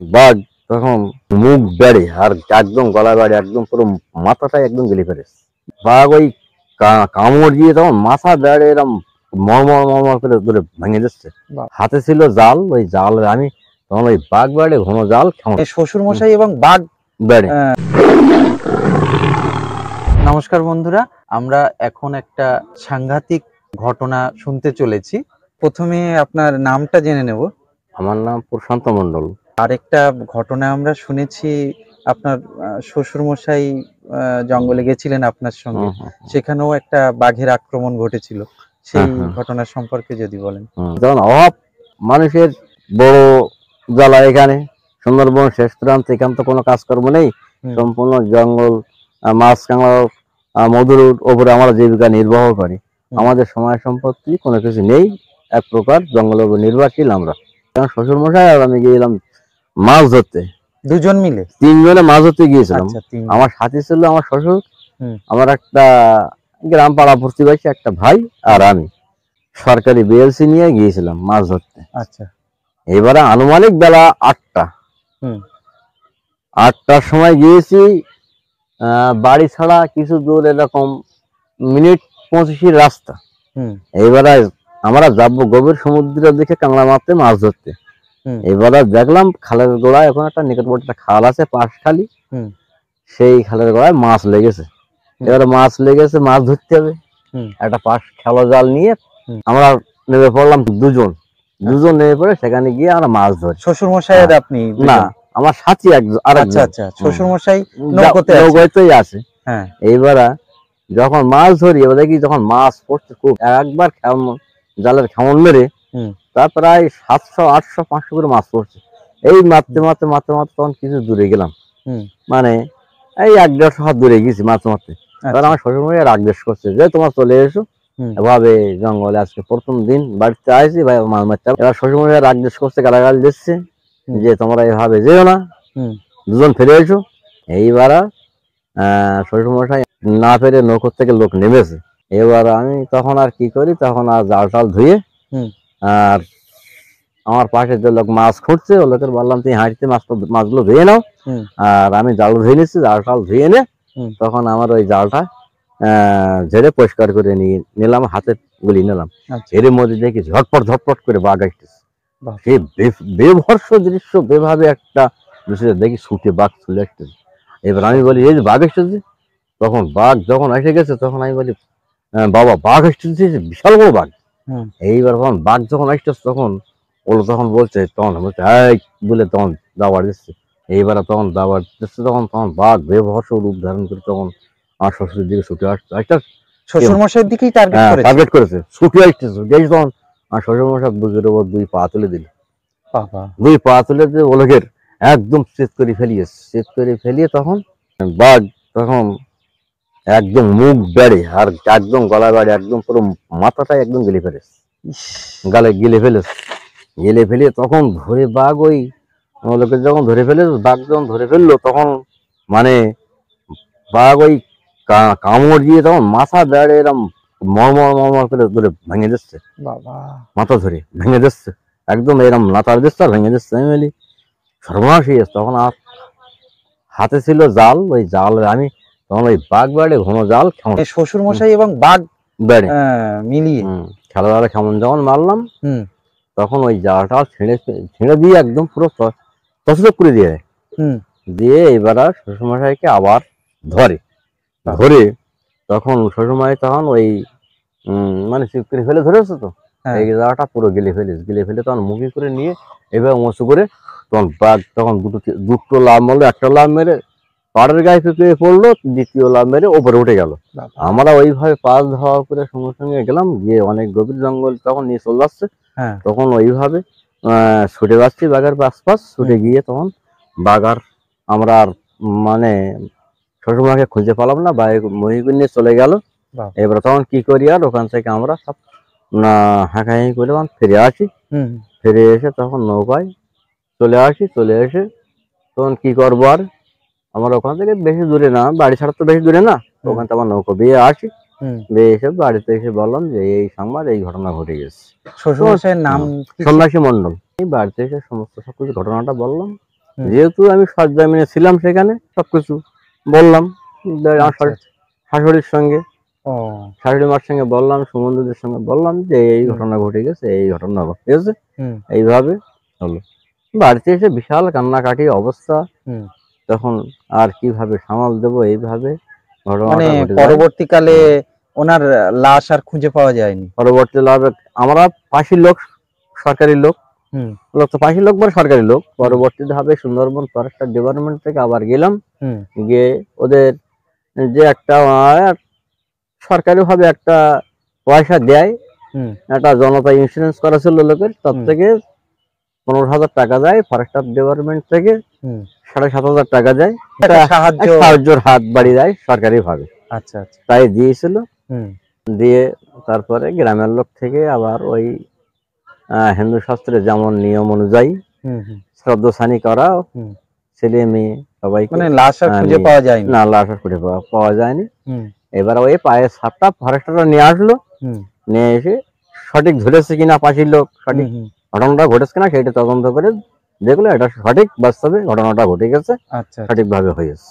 বাঘ তখন মুখ বেড়ে আর একদম গলা বেড়ে একদম পুরো মাথাটা একদম গেলে ফেলে বাঘ ওই কামড় দিয়ে তখন মাথা বেড়ে এরম মরমর মরমর করে ধরে ভেঙে দিচ্ছে। বাহ। হাতে ছিল জাল ওই জাল আমি তখন ওই বাঘ বেড়ে ঘন জাল শ্বশুর মশাই এবং বাঘ বেড়ে। নমস্কার বন্ধুরা আমরা এখন একটা সাংঘাতিক ঘটনা শুনতে চলেছি। প্রথমে আপনার নামটা জেনে নেব। আমার নাম প্রশান্ত মন্ডল আরেকটা ঘটনা আমরা শুনেছি আপনার শ্বশুর মশাই জঙ্গলে গেছিলেন আপনার সঙ্গে। সেখানেও একটা বাঘের আক্রমণ ঘটেছিল। সেই হ্যাঁ, হ্যাঁ। ঘটনা সম্পর্কে যদি বলেন। যখন অভাব মানুষের বড় জ্বালা এখানে। সুন্দরবন শেষ প্রান্ত এখান তো কোনো কাজকর্ম নেই। সম্পূর্ণ জঙ্গল মাছ কাঁকড়া মধুর ওপরে আমরা জীবিকা নির্বাহ করি। আমাদের সময় সম্পত্তি কোনো কিছু নেই। এক প্রকার জঙ্গলের উপর নির্ভরশীল আমরা। যেমন শ্বশুর মশাই আর আমি গিয়েছিলাম মাছ ধরতে। দুজন মিলে? তিনজনে মাছ ধরতে গিয়েছিলাম। আচ্ছা আমার সাথী ছিল আমার শ্বশুর আমার একটা গ্রাম পাড়া প্রতিবেশী একটা ভাই আর আমি। সরকারি বিএলসি নিয়ে গিয়েছিলাম মাছ ধরতে। আচ্ছা। এবারে আনুমানিক বেলা আটটা। আটটার সময় গিয়েছি আহ, বাড়ি ছাড়া কিছু দূর এরকম মিনিট পঁচিশের রাস্তা। হুম। এবারে আমরা যাব গভীর সমুদ্রের দিকে কাঁকড়া মারতে মাছ ধরতে। এবারে দেখলাম খালের গোড়ায় এখন একটা নিকটবর্তী একটা খাল আছে পাশ খালি সেই খালের গোড়ায় মাছ লেগেছে। এবারে মাছ লেগেছে মাছ ধরতে হবে। একটা পাশ খেলো জাল নিয়ে আমরা নেমে পড়লাম দুজন। দুজন নেমে পড়ে সেখানে গিয়ে আমরা মাছ ধরি শ্বশুর মশাই আর আপনি না আমার সাথী একজন আর আচ্ছা আচ্ছা শ্বশুর মশাই। নৌকোতেই আছে। হ্যাঁ। এইবার যখন মাছ ধরি এবার দেখি যখন মাছ পড়ছে খুব একবার জালের খেমন মেরে। তা প্রায় সাতশো আটশো পাঁচশো করে মাছ পড়ছে। এই মারতে মারতে মারতে মারতে তখন কিছু দূরে গেলাম। মানে এই এক দেড়শো হাত দূরে গেছি মাছ মারতে। আচ্ছা, এবার আমার শ্বশুর মশাই রাগ দেশ করছে যে তোমার চলে এসো। এভাবে জঙ্গলে আজকে প্রথম দিন বাড়িতে আসছি ভাই মাছ মারতে। এবার শ্বশুর মশাই রাগ দেশ করছে গালাগাল দিচ্ছে যে তোমরা এভাবে যেও না। দুজন ফিরে এসো। এইবার আহ শ্বশুর মশাই না পেরে নৌকোর থেকে লোক নেমেছে। এবার আমি তখন আর কি করি তখন আর জাল টাল ধুয়ে। আর আমার পাশে যে লোক মাছ খুঁড়ছে ও লোকের বললাম তুমি হাঁড়িতে মাছ মাছগুলো ধুয়ে নাও। আর আমি জাল ধুয়ে নিচ্ছি জাল টাল ধুয়ে নে তখন আমার ওই জালটা আহ ঝেড়ে পরিষ্কার করে নিয়ে নিলাম হাতে গুলি নিলাম। আচ্ছা। এর মধ্যে দেখি ঝটপট ঝটপট করে বাঘ আসতেছে। সেই বেভর্ষ দৃশ্য বেভাবে একটা দৃশ্য দেখি ছুটে বাঘ চলে আসতেছে। এবার আমি বলি এই যে বাঘ এসেছে তখন বাঘ যখন এসে গেছে তখন আমি বলি বাবা বাঘ এসেছে যে বিশাল বড় বাঘ। এইবার তখন বাঘ যখন আসতেছে তখন ওগুলো তখন বলছে তখন বলছে এই বলে তখন দাবার দিচ্ছে। এইবার তখন দাবার দিচ্ছে তখন তখন বাঘ বেভর্ষ রূপ ধারণ করে তখন আমার শ্বশুরের দিকে ছুটে আসছে। দিকেই টার্গেট করেছে। ছুটে তখন আমার বুকের ওপর দুই পা তুলে দিল। দুই পা তুলে দিয়ে ওলোকের একদম চেত করে ফেলিয়ে চেত করে ফেলিয়ে তখন বাঘ তখন একদম মুখ বেড়ে আর একদম গলা বেড়ে একদম পুরো মাথাটা একদম গেলে ইস, গালে গেলে ফেলেছে গেলে ফেলে তখন ধরে বাঘ ওই ওলোকে যখন ধরে ফেলে বাঘ যখন ধরে ফেলল তখন মানে বাঘ ওই কামড় দিয়ে তখন মাথা বেড়ে এরম মরমর মরমর করে ধরে ভেঙে দিচ্ছে। বাবা। মাথা ধরে ভেঙে দিচ্ছে। একদম এরম লাতার দিচ্ছে আর ভেঙে দিচ্ছে। আমি বলি সর্বনাশ হয়ে তখন আর হাতে ছিল জাল ওই জাল আমি তখন ওই বাঘ বেড়ে ঘন জাল কেমন? শ্বশুর মশাই এবং বাঘ বেড়ে। মিলিয়ে। খেলা জালে কেমন যখন মারলাম হুম। তখন ওই জালটা ছেড়ে ছেড়ে দিয়ে একদম পুরো তসরক করে দিয়ে দেয়। হুম। দিয়ে এবার আর শ্বশুরমশাইকে আবার ধরে। ধরে তখন শ্বশুরমশাই তখন ওই মানে চিপ করে ফেলে ধরেছে তো। হ্যাঁ। এই জায়গাটা পুরো গিলে ফেলিস গেলে ফেলে তখন মুখে করে নিয়ে এবার উঁচু করে তখন বাঘ তখন দুটো দুটো লাভ মারলো একটা লাভ মেরে পাড়ের গায়ে ফেঁকে পড়ল দ্বিতীয় লাভ মেরে ওপরে উঠে গেল। আমরা ওইভাবে পাশ ধাওয়া করে সঙ্গে সঙ্গে গেলাম গিয়ে অনেক গভীর জঙ্গল তখন নিয়ে চলে যাচ্ছে হ্যাঁ। তখন ওইভাবে ছুটে যাচ্ছি বাঘের আশপাশ ছুটে গিয়ে তখন বাঘার আমরা আর মানে শ্বশুরমাকে খুঁজে পেলাম না বাইক মহিগুন নিয়ে চলে গেল। এবার তখন কি করি আর ওখান থেকে আমরা সব না হাঁকাহাঁকি করে তখন ফিরে আসি। ফিরে এসে তখন নৌকায় চলে আসি চলে এসে তখন কি করব আর? আমার ওখান থেকে বেশি দূরে না বাড়ি ছাড়া তো বেশি দূরে না। ওখান থেকে আমার নৌকো বিয়ে আসি। এসে বাড়িতে এসে বললাম যে এই সংবাদ এই ঘটনা ঘটে গেছে। নাম সন্ন্যাসী মন্ডল এই বাড়িতে এসে সমস্ত সবকিছু ঘটনাটা বললাম। যেহেতু আমি সজ্জামিনে ছিলাম সেখানে সবকিছু বললাম। আচ্ছা, আচ্ছা। শাশুড়ির সঙ্গে। শাশুড়ি মার সঙ্গে বললাম সুমন্ধুদের সঙ্গে বললাম যে এই ঘটনা ঘটে গেছে এই ঘটনা ঘটে গেছে এইভাবে হলো। বাড়িতে এসে বিশাল কান্নাকাটি অবস্থা। তখন আর কীভাবে সামাল দেবো এইভাবে মানে পরবর্তীকালে ওনার লাশ আর খুঁজে পাওয়া যায়নি? পরবর্তী লাভ আমরা পাশের লোক সরকারি লোক। লোক তো পাশের লোক মানে সরকারি লোক। পরবর্তীতে হবে সুন্দরবন ফরেস্টার ডিপার্টমেন্ট থেকে আবার গেলাম। গিয়ে ওদের যে একটা সরকারিভাবে একটা পয়সা দেয়। একটা জনতা ইন্স্যুরেন্স করা ছিল লোকের তার থেকে পনেরো হাজার টাকা দেয় ফরেস্টার ডিপার্টমেন্ট থেকে সাড়ে সাত হাজার টাকা এক সাহায্যের হাত বাড়ি দেয় সরকারি ভাবে আচ্ছা আচ্ছা। তাই দিয়েছিল। দিয়ে তারপরে গ্রামের লোক থেকে আবার ওই হিন্দু শাস্ত্রে যেমন নিয়ম অনুযায়ী হুম করা ছেলে মেয়ে সবাই মানে লাশ আর খুঁজে পাওয়া যায়নি? না লাশ আর খুঁজে পাওয়া পাওয়া যায়নি। এবার ওই পায়ে সাতটা ফরেস্টাররা নিয়ে আসলো। নিয়ে এসে সঠিক ধরেছে কিনা পাশের লোক সঠিক। ঘটনাটা ঘটেছে কিনা সেটা তদন্ত করে দেখল এটা সঠিক বাস্তবে ঘটনাটা ঘটে গেছে আচ্ছা সঠিকভাবে হয়েছে।